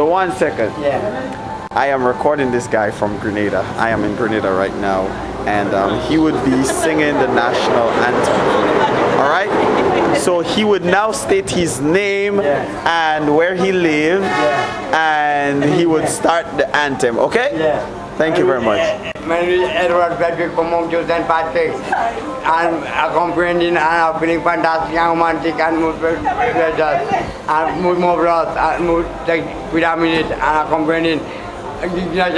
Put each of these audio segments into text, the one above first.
So one second. Yeah. I am recording this guy from Grenada. I am in Grenada right now, and um, he would be singing the national anthem. All right. So he would now state his name Yeah. and where he lived, Yeah. and he would start the anthem. Okay. Yeah. Thank you very much. My name is Edward Patrick Mount St. Patrick. I'm accompanying and feeling fantastic and romantic and mood pleasures and mood more broth uh, and mood take with a minute and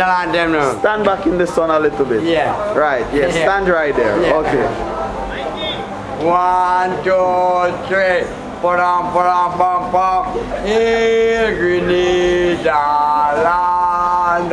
anthem now. Stand back in the sun a little bit. Yeah. Right. Yes. Yeah. Stand right there. Yeah. Okay. One, two, three. Pam, pam, pam, pam. In Grenada, land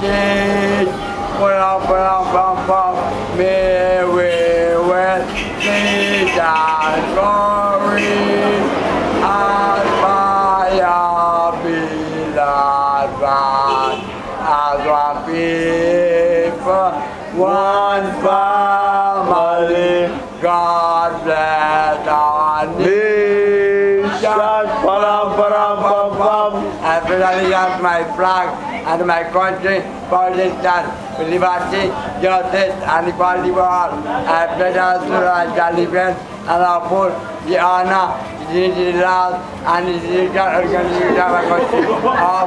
we with peace and glory as by our beloved God, as one people, one family. God bless our nation. Param, param, pam, pam. I pledge against my flag and my country for this stand with liberty, justice, and equality for all. I pledge also that I shall and uphold the honor, the dignity, laws, and the judicial organization of my country. All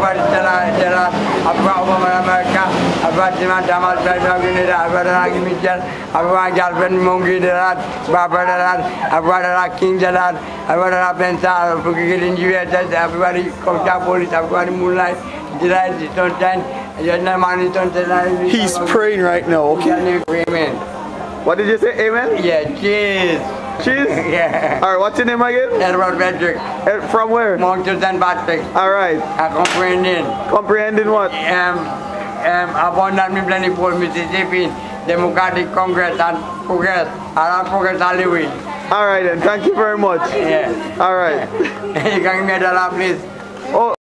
for Stella, Stella, I've got woman America, I've got Simon Thomas, President of Grenada, I've got Ragi Mitchell, I've got girlfriend Mungi Delat, Barbara Delat, I've King Delat, I've got a Pensa, Fukikin Juventus, everybody comes up police, I've got Moonlight, Delight, Sunshine, Yadna Mani Sunshine. He's praying right now. Okay. Amen. What did you say? Amen. Yeah, cheers. Cheers. Yeah. All right. What's your name again? Edward Patrick, Eh, From where? Mountains and Patrick, All right. accompanying. Comprehending what? um, um, abundant plentiful Mississippi Democratic Congress and Progress, around Progress Hollywood. All right then. Thank you very much. Yeah. All right. you can give me a dollar, please.